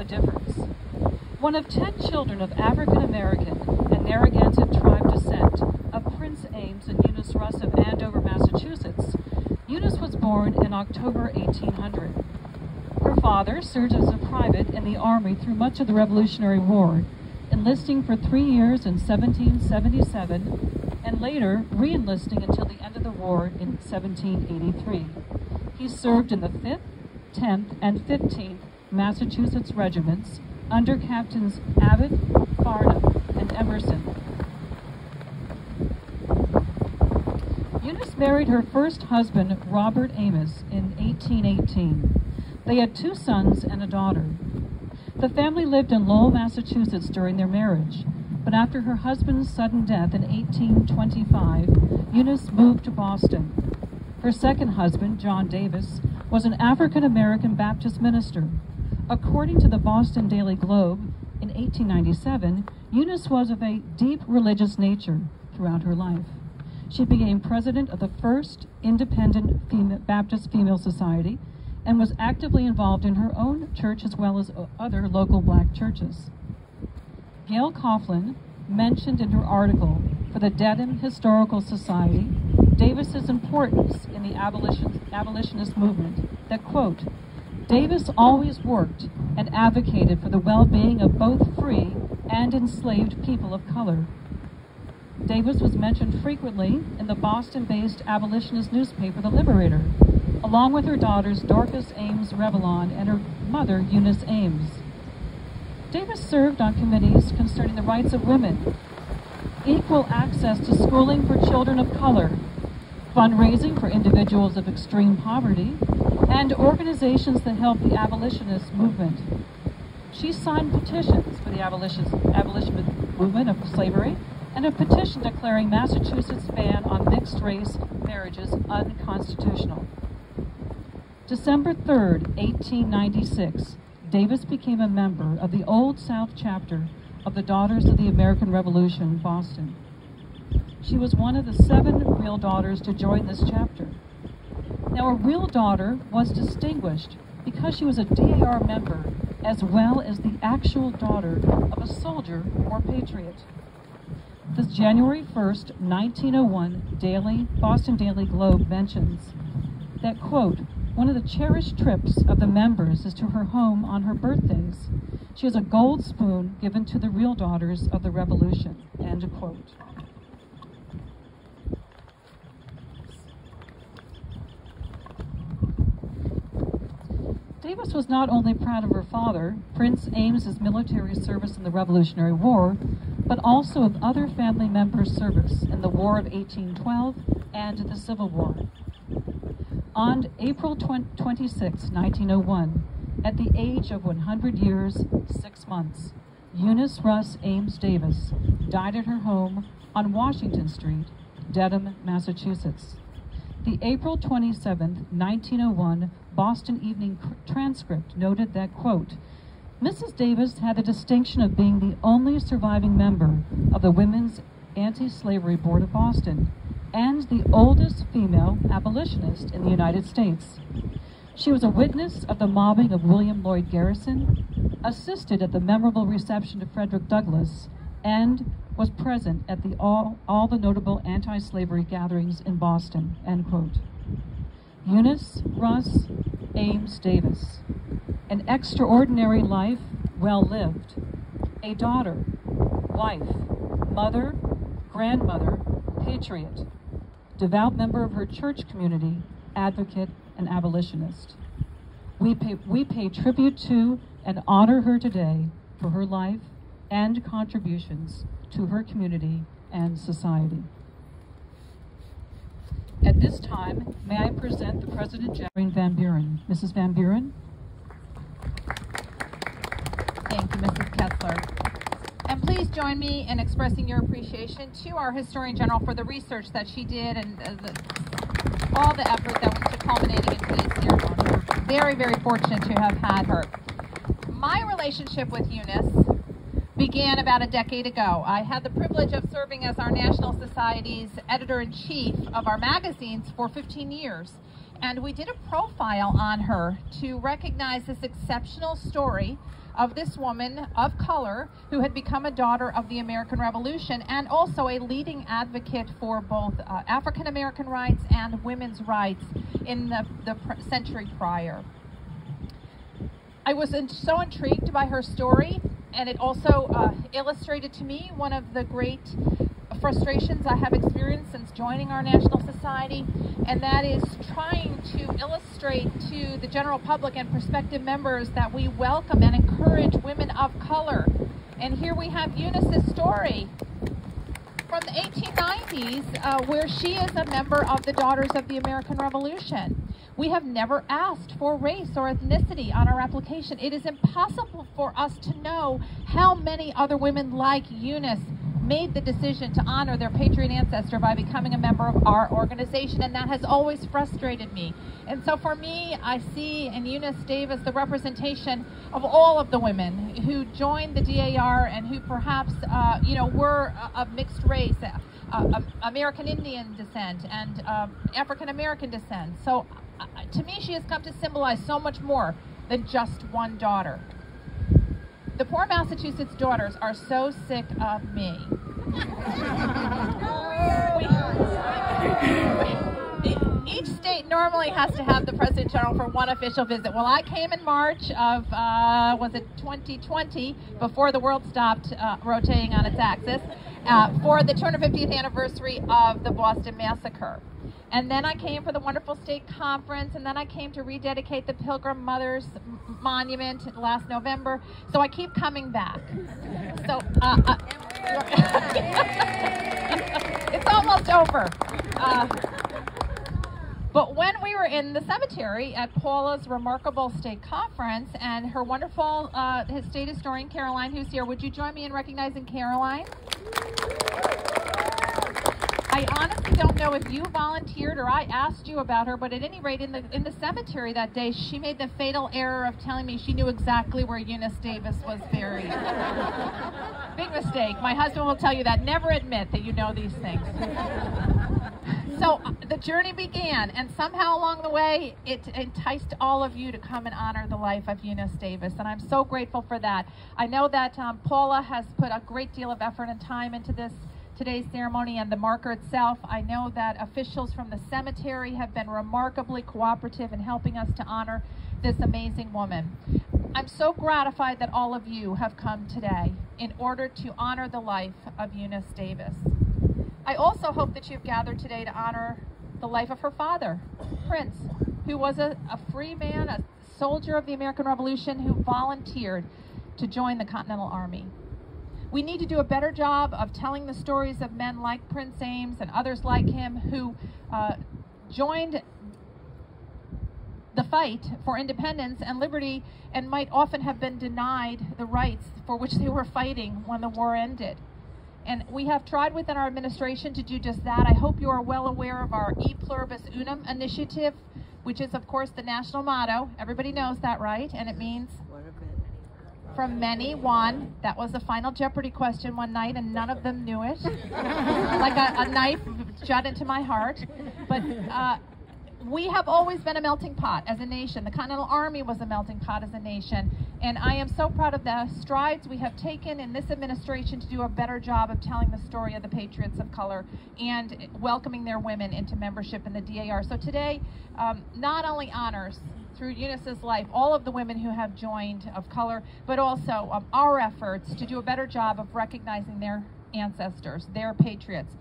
a difference. One of ten children of African American and Narragansett tribe descent of Prince Ames and Eunice Russ of Andover, Massachusetts, Eunice was born in October 1800. Her father served as a private in the Army through much of the Revolutionary War, enlisting for three years in 1777 and later re-enlisting until the end of the war in 1783. He served in the 5th, 10th, and 15th Massachusetts regiments under Captains Abbott, Farnham, and Emerson. Eunice married her first husband, Robert Amos, in 1818. They had two sons and a daughter. The family lived in Lowell, Massachusetts during their marriage, but after her husband's sudden death in 1825, Eunice moved to Boston. Her second husband, John Davis, was an African American Baptist minister. According to the Boston Daily Globe, in 1897, Eunice was of a deep religious nature throughout her life. She became president of the first independent female, Baptist Female Society and was actively involved in her own church as well as other local black churches. Gail Coughlin mentioned in her article for the Dedham Historical Society Davis's importance in the abolition, abolitionist movement that, quote, Davis always worked and advocated for the well-being of both free and enslaved people of color. Davis was mentioned frequently in the Boston-based abolitionist newspaper, The Liberator, along with her daughters Dorcas Ames Revilon and her mother Eunice Ames. Davis served on committees concerning the rights of women, equal access to schooling for children of color, fundraising for individuals of extreme poverty, and organizations that help the abolitionist movement. She signed petitions for the abolition, abolition movement of slavery and a petition declaring Massachusetts' ban on mixed race marriages unconstitutional. December 3, 1896, Davis became a member of the Old South chapter of the Daughters of the American Revolution, Boston. She was one of the seven real daughters to join this chapter. Now, a real daughter was distinguished because she was a DAR member as well as the actual daughter of a soldier or patriot. The January 1st, 1901 Daily Boston Daily Globe mentions that, quote, one of the cherished trips of the members is to her home on her birthdays. She has a gold spoon given to the real daughters of the revolution. End quote. Davis was not only proud of her father, Prince Ames's military service in the Revolutionary War, but also of other family members' service in the War of 1812 and the Civil War. On April 26, 1901, at the age of 100 years, 6 months, Eunice Russ Ames Davis died at her home on Washington Street, Dedham, Massachusetts. The April 27, 1901 Boston Evening Transcript noted that, quote, Mrs. Davis had the distinction of being the only surviving member of the Women's Anti-Slavery Board of Boston and the oldest female abolitionist in the United States. She was a witness of the mobbing of William Lloyd Garrison, assisted at the memorable reception of Frederick Douglass, and was present at the all, all the notable anti-slavery gatherings in Boston, end quote. Eunice Russ Ames Davis, an extraordinary life well lived, a daughter, wife, mother, grandmother, patriot, devout member of her church community, advocate, and abolitionist. We pay, we pay tribute to and honor her today for her life and contributions to her community and society. At this time, may I present the President Jacqueline VanBuren. Mrs. VanBuren. Thank you, Mrs. Kessler. And please join me in expressing your appreciation to our Historian General for the research that she did and uh, the, all the effort that went to culminating in today's ceremony. Very, very fortunate to have had her. My relationship with Eunice began about a decade ago. I had the privilege of serving as our National Society's editor-in-chief of our magazines for 15 years. And we did a profile on her to recognize this exceptional story of this woman of color who had become a daughter of the American Revolution and also a leading advocate for both uh, African American rights and women's rights in the, the pr- century prior. I was in, so intrigued by her story, and it also uh, illustrated to me one of the great frustrations I have experienced since joining our National Society, and that is trying to illustrate to the general public and prospective members that we welcome and encourage women of color. And here we have Eunice's story from the 1890s, uh, where she is a member of the Daughters of the American Revolution. We have never asked for race or ethnicity on our application. It is impossible for us to know how many other women like Eunice made the decision to honor their patriot ancestor by becoming a member of our organization, and that has always frustrated me. And so for me, I see in Eunice Davis the representation of all of the women who joined the DAR and who perhaps, uh, you know, were of mixed race, uh, uh, American Indian descent and um, African American descent. So uh, to me, she has come to symbolize so much more than just one daughter. The poor Massachusetts daughters are so sick of me. each state normally has to have the President General for one official visit. Well, I came in March of, uh, was it 2020, before the world stopped uh, rotating on its axis, uh, for the 250th anniversary of the Boston Massacre. And then I came for the wonderful state conference, and then I came to rededicate the Pilgrim Mothers Monument last November. So I keep coming back. So uh, uh, it's almost over. Uh, but when we were in the cemetery at Paula's remarkable state conference and her wonderful uh, state historian Caroline, who's here, would you join me in recognizing Caroline? I honestly don't know if you volunteered or I asked you about her, but at any rate, in the in the cemetery that day, she made the fatal error of telling me she knew exactly where Eunice Davis was buried. Big mistake. My husband will tell you that. Never admit that you know these things. so uh, the journey began, and somehow along the way, it enticed all of you to come and honor the life of Eunice Davis, and I'm so grateful for that. I know that um, Paula has put a great deal of effort and time into this today's ceremony and the marker itself. I know that officials from the cemetery have been remarkably cooperative in helping us to honor this amazing woman. I'm so gratified that all of you have come today in order to honor the life of Eunice Davis. I also hope that you've gathered today to honor the life of her father, Prince, who was a, a free man, a soldier of the American Revolution who volunteered to join the Continental Army. We need to do a better job of telling the stories of men like Prince Ames and others like him who uh, joined the fight for independence and liberty and might often have been denied the rights for which they were fighting when the war ended. And we have tried within our administration to do just that. I hope you are well aware of our E Pluribus Unum initiative, which is, of course, the national motto. Everybody knows that, right? And it means from many. One, that was the final Jeopardy question one night, and none of them knew it. like a, a, knife shot into my heart. But uh, we have always been a melting pot as a nation. The Continental Army was a melting pot as a nation. And I am so proud of the strides we have taken in this administration to do a better job of telling the story of the Patriots of color and welcoming their women into membership in the DAR. So today, um, not only honors through Eunice's life, all of the women who have joined of color, but also um, our efforts to do a better job of recognizing their ancestors, their patriots.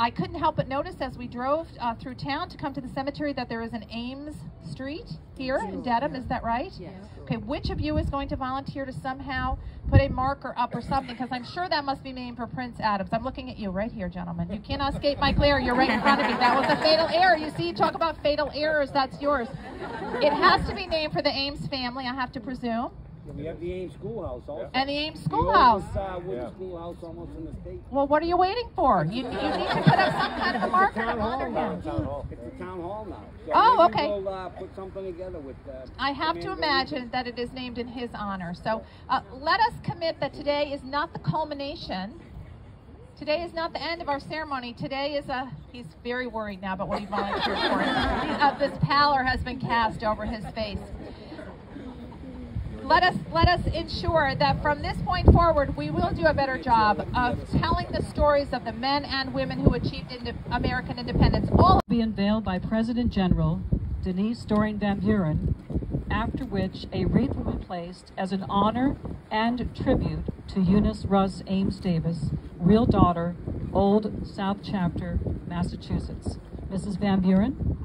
I couldn't help but notice as we drove uh, through town to come to the cemetery that there is an Ames Street here in Dedham. Is that right? Yes. Okay, which of you is going to volunteer to somehow put a marker up or something? Because I'm sure that must be named for Prince Adams. I'm looking at you right here, gentlemen. You cannot escape my glare. You're right in front of me. That was a fatal error. You see, talk about fatal errors. That's yours. It has to be named for the Ames family, I have to presume. We have the Ames Schoolhouse also. And the Ames Schoolhouse. The oldest uh, wooden yeah. schoolhouse almost in the state. Well, what are you waiting for? You, you need to put up some kind of a marker to honor him. It's a town hall now. So oh, okay. We'll uh, put something together with. Uh, I have to imagine that it is named in his honor. So uh, let us commit that today is not the culmination. Today is not the end of our ceremony. Today is a, he's very worried now about what he volunteered for. uh, this pallor has been cast over his face let us let us ensure that from this point forward, we will do a better job of telling the stories of the men and women who achieved inde- American independence. All be unveiled by President General Denise Doring VanBuren, after which a wreath will be placed as an honor and tribute to Eunice Russ Ames Davis, real daughter, Old South Chapter, Massachusetts. Mrs. VanBuren?